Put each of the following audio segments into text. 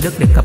kênh Đức để cập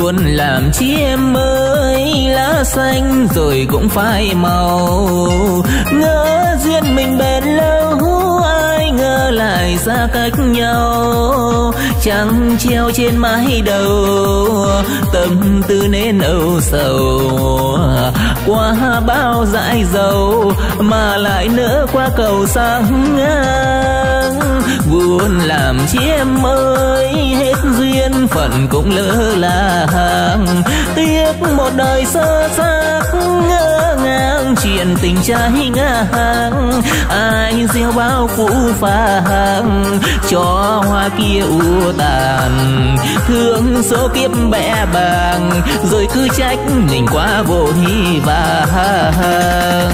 buồn làm chi em ơi, lá xanh rồi cũng phai màu. Ngỡ duyên mình bền lâu, ai ngờ lại xa cách nhau. Trăng treo trên mái đầu, tâm tư nên âu sầu. Qua bao dãi dầu mà lại nỡ qua cầu sáng ngang buồn làm chi em ơi hết duyên phận cũng lỡ làng tiếc một đời sơ xác, ngỡ ngàng chuyện tình trái ngang ai gieo bao phũ phàng cho hoa kia u tàn. Thương số kiếp bẽ bàng, rồi cứ trách mình quá vô hy vọng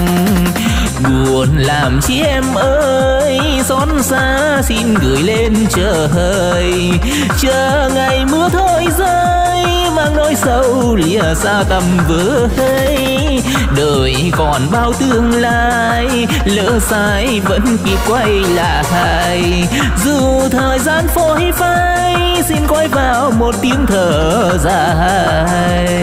buồn làm chi em ơi? Xót xa xin gửi lên trời chờ ngày mưa thôi rơi, mang nỗi sâu lìa xa tầm với đời còn bao tương lai, lỡ sai vẫn kịp quay lại. Dù thời gian phôi phai, xin quay vào một tiếng thở dài.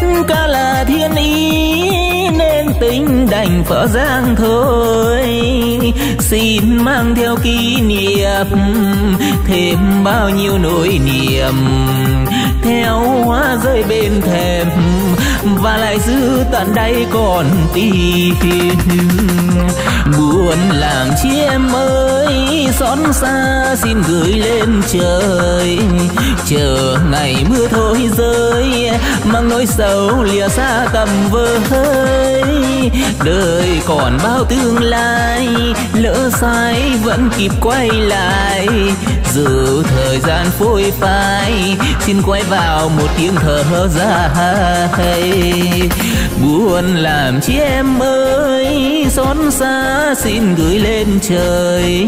Tất cả là thiên ý, nên tình đành phở giang thôi. Xin mang theo kỷ niệm, thêm bao nhiêu nỗi niềm. Theo hoa rơi bên thềm, và lại giữ tận đây còn tìm buồn làm chi em ơi xót xa xin gửi lên trời. Chờ ngày mưa thôi rơi mang nỗi sầu lìa xa tầm với đời còn bao tương lai, lỡ sai vẫn kịp quay lại. Dù thời gian phôi phai, xin quay vào một tiếng thở dài. Buồn làm chi em ơi xót xa xin gửi lên trời.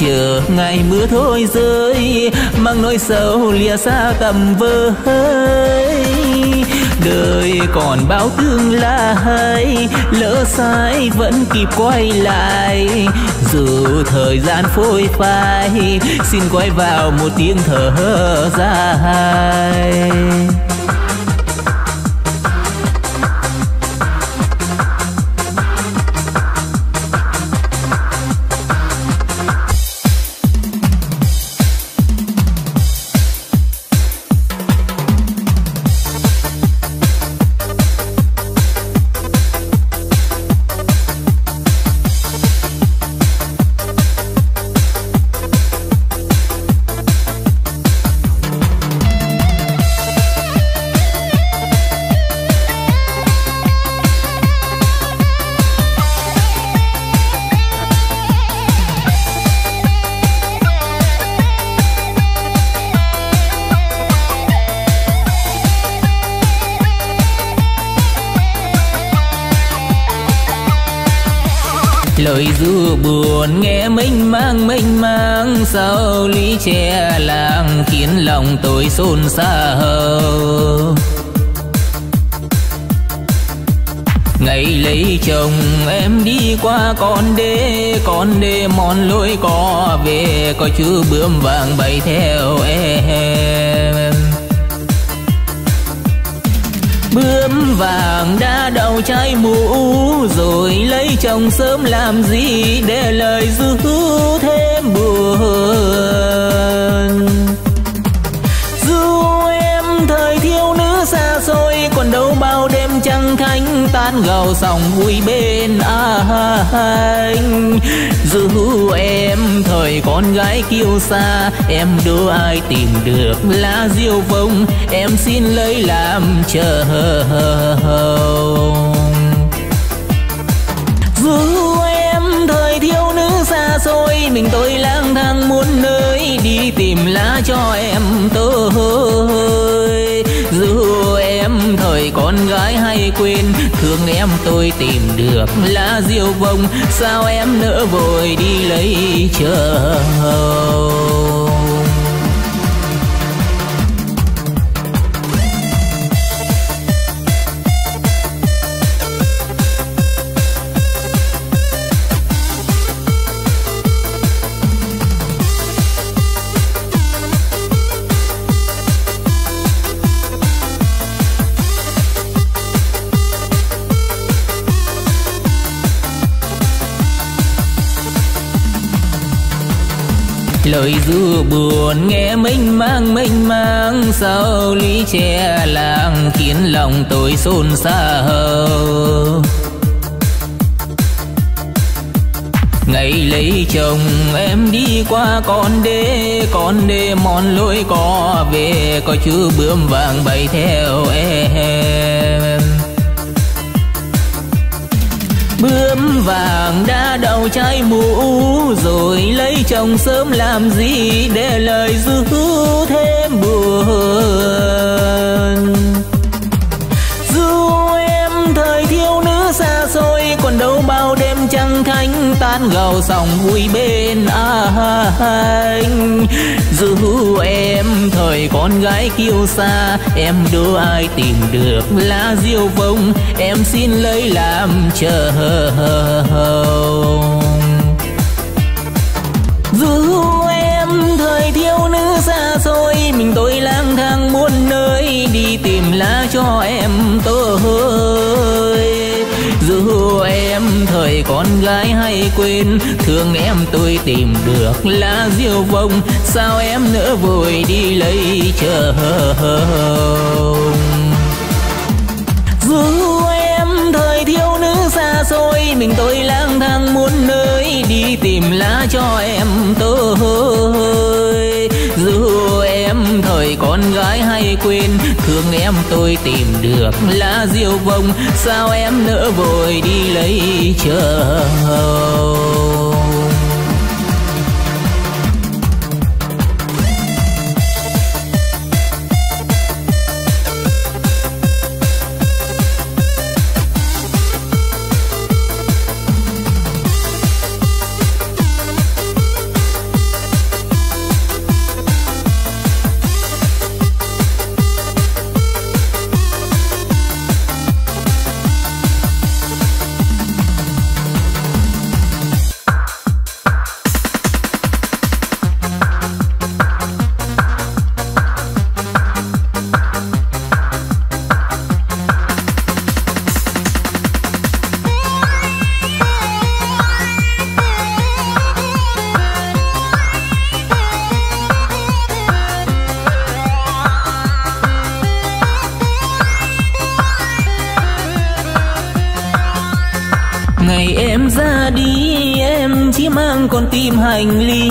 Chờ ngày mưa thôi rơi, mang nỗi sầu lìa xa tầm với đời còn bao tương lai, lỡ sai vẫn kịp quay lại. Dù thời gian phôi phai, xin quay vào một tiếng thở dài. Đời ru buồn, nghe mênh mang mênh mang. Sao lý che làng khiến lòng tôi xôn xao? Ngày lấy chồng, em đi qua con đê con đê mòn lối có về, có chữ bướm vàng bay theo em. Vàng đã đầu trái mũ, rồi lấy chồng sớm làm gì để lời ru thêm buồn. Tan gầu sòng vui bên anh. Dù em thời con gái kiêu xa em đưa ai tìm được lá diêu vông? Em xin lấy làm chờ hồng xôi, mình tôi lang thang muôn nơi, đi tìm lá cho em tôi. Dù em thời con gái hay quên, thương em tôi tìm được lá diêu bông. Sao em nỡ vội đi lấy chờ lời ru buồn nghe mênh mang mênh mang. Sao lý che làng khiến lòng tôi xôn xao? Ngày lấy chồng em đi qua con đê con đê mòn lối có về, có chú bướm vàng bay theo em. Bướm vàng đã đầu trái mũ, rồi lấy chồng sớm làm gì để lời ru thêm buồn. Dù em thời thiếu nữ xa xôi buồn đâu bao đêm trăng thanh tan gầu dòng vui bên anh dù em, thời con gái kiêu xa em đâu ai tìm được lá diêu vông? Em xin lấy làm chờ hồng. Dù em, thời thiếu nữ xa xôi, mình tôi lang thang muôn nơi, đi tìm lá cho em tôi dù em, thời con gái hay quên. Thương em tôi tìm được lá diêu vông sao em nỡ vội đi lấy chờ hồng? Dù em, thời thiếu nữ xa xôi. Mình tôi lang thang muốn nơi, đi tìm lá cho em tôi. Dù người con gái hay quên. Thương em tôi tìm được lá diêu vông sao em nỡ vội đi lấy chờ ngày em ra đi, em chỉ mang con tim hành lý.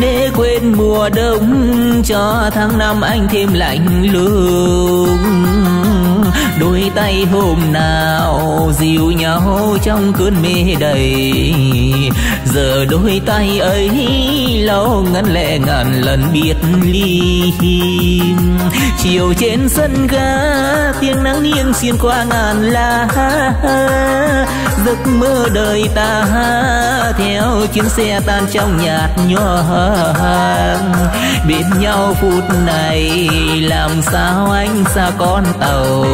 Để quên mùa đông, cho tháng năm anh thêm lạnh lùng đôi tay hôm nào dìu nhau trong cơn mê đầy. Giờ đôi tay ấy lâu ngắn lệ ngàn lần biệt ly chiều trên sân ga, tiếng nắng nghiêng xuyên qua ngàn lá giấc mơ đời ta theo chuyến xe tan trong nhạt nhòa bên nhau phút này làm sao anh xa con tàu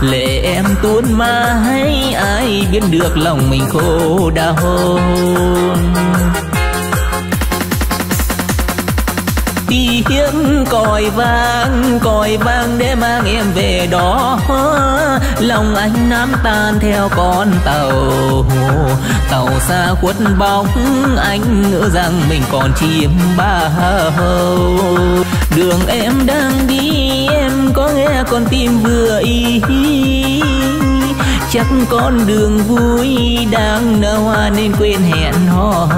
lệ em tuôn mãi ai biết được lòng mình khô đau tiếng còi vang còi vang để mang em về đó lòng anh nám tan theo con tàu tàu xa khuất bóng, anh ngỡ rằng mình còn chim bao đường em đang đi, em có nghe con tim vừa ý. Chắc con đường vui đang nở hoa nên quên hẹn hò.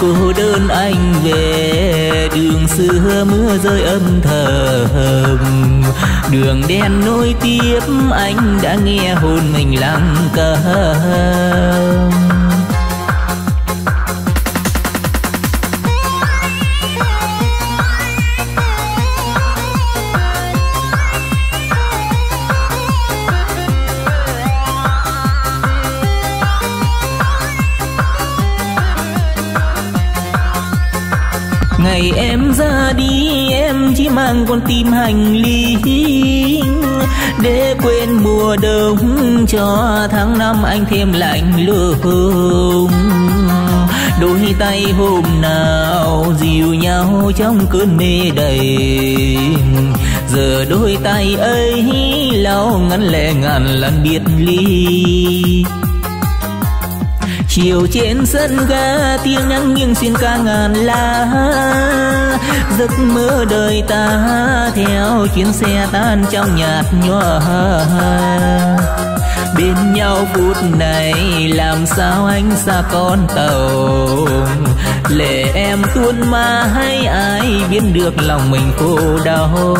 Cô đơn anh về, đường xưa mưa rơi âm thầm. Đường đen nối tiếp, anh đã nghe hồn mình lặng câm con tim hành lý, để quên mùa đông cho tháng năm anh thêm lạnh lùng. Đôi tay hôm nào dìu nhau trong cơn mê đầy. Giờ đôi tay ấy lau ngắn lẻ ngàn lần biệt ly chiều trên sân ga, tiếng nắng nghiêng xuyên ca ngàn lá. Giấc mơ đời ta theo chuyến xe tan trong nhạt nhòa. Bên nhau phút này làm sao anh xa con tàu? Lệ em tuôn mà hay ai biết được lòng mình cô đau?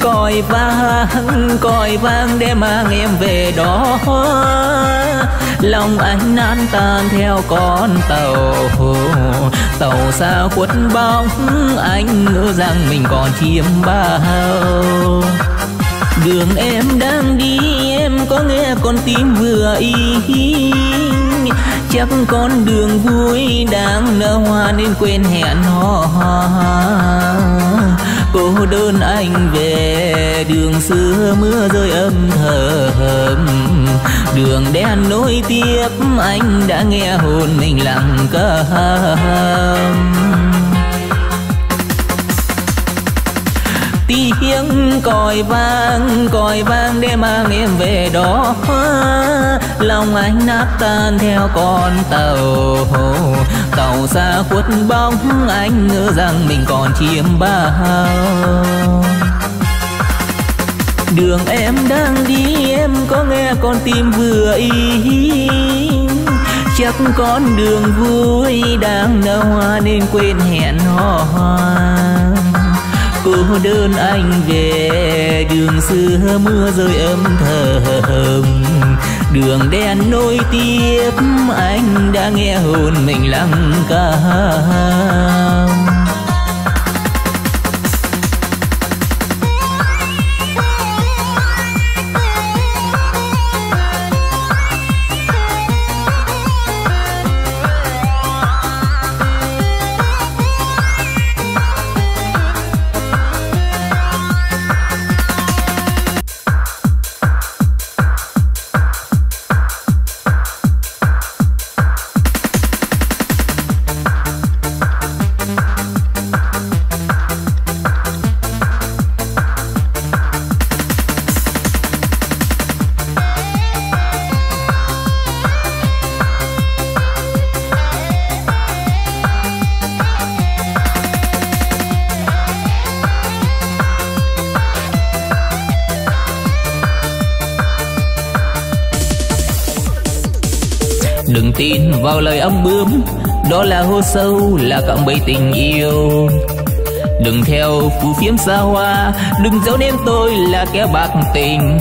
Còi vang còi vang để mang em về đó. Lòng anh nan tan theo con tàu tàu xa khuất bóng, anh ngỡ rằng mình còn chiếm bao. Đường em đang đi, em có nghe con tim vừa ý chắc con đường vui đang nở hoa nên quên hẹn hò cô đơn anh về. Đường xưa mưa rơi âm thầm đường đen nối tiếp, anh đã nghe hồn mình lặng câm. Tiếng còi vang còi vang để mang em về đó lòng anh nát tan theo con tàu tàu xa khuất bóng, anh ngỡ rằng mình còn chiếm bao. Đường em đang đi, em có nghe con tim vừa ý. Chắc con đường vui đang nở hoa nên quên hẹn hò cô đơn anh về. Đường xưa mưa rơi âm thầm. Đường đen nối tiếp, anh đã nghe hồn mình lặng cao đừng tin vào lời âm bướm. Đó là hô sâu, là cạm bẫy tình yêu. Đừng theo phù phiếm xa hoa, đừng giấu nên tôi là kẻ bạc tình.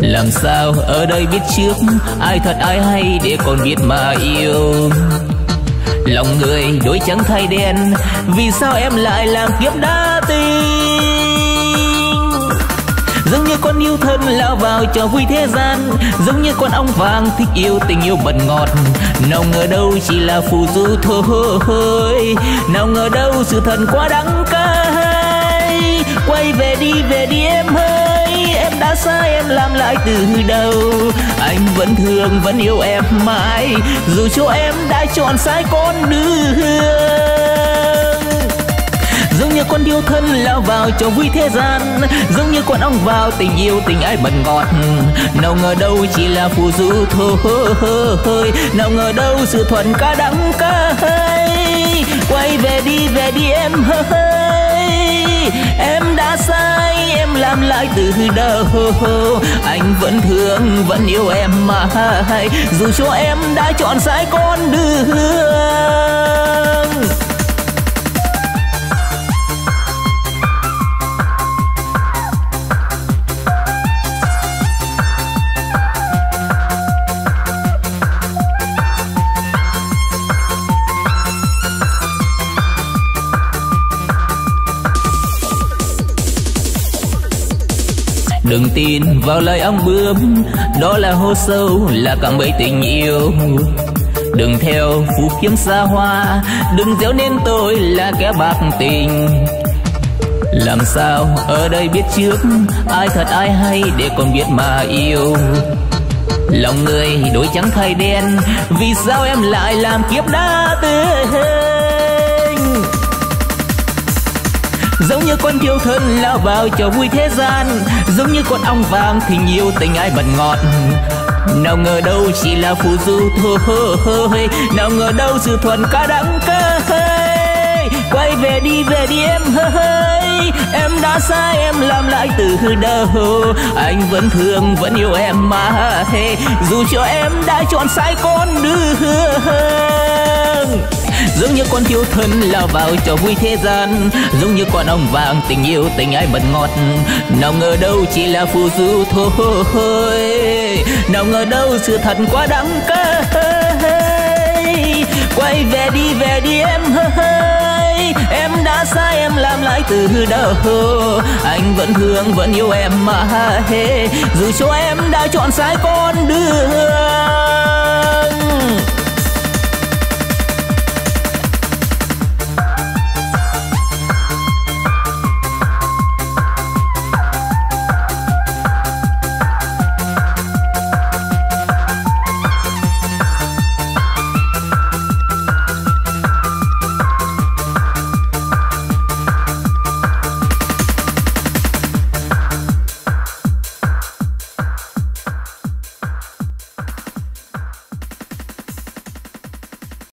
Làm sao ở đây biết trước, ai thật ai hay để còn biết mà yêu? Lòng người đổi trắng thay đen, vì sao em lại làm kiếp đa giống như con yêu thân lao vào cho vui thế gian, giống như con ong vàng thích yêu tình yêu bật ngọt. Nào ngờ đâu chỉ là phù du thôi, nào ngờ đâu sự thật quá đắng cay. Quay về đi về đi em ơi, em đã sai em làm lại từ đầu. Anh vẫn thương, vẫn yêu em mãi, dù cho em đã chọn sai con đường giống như con điêu thân lao vào cho vui thế gian, giống như con ong vào tình yêu, tình ai bật ngọt. Nào ngờ đâu chỉ là phù du thôi nào ngờ đâu sự thuận ca đắng ca hay. Quay về đi về đi em ơi em đã sai, em làm lại từ đầu. Anh vẫn thương, vẫn yêu em mà dù cho em đã chọn sai con đường. Đừng tin vào lời ông bướm. Đó là hô sâu, là cạm bẫy tình yêu. Đừng theo phú kiếm xa hoa, đừng giấu nên tôi là kẻ bạc tình. Làm sao ở đây biết trước, ai thật ai hay để còn biết mà yêu? Lòng người đổi trắng thay đen, vì sao em lại làm kiếp đá tươi giống như con thiêu thân lao vào cho vui thế gian, giống như con ong vàng thì nhiều tình ai bật ngọt. Nào ngờ đâu chỉ là phù du thôi nào ngờ đâu sự thuần ca đắng ca quay về đi về đi em hơi em đã sai em làm lại từ đầu anh vẫn thương, vẫn yêu em mà dù cho em đã chọn sai con đường giống như con thiêu thân lao vào cho vui thế gian, giống như con ong vàng tình yêu tình ai mật ngọt. Nào ngờ đâu chỉ là phù du thôi, nào ngờ đâu sự thật quá đắng cay quay về đi về đi em ơi em đã sai em làm lại từ đầu. Anh vẫn thương, vẫn yêu em mà hê dù cho em đã chọn sai con đường.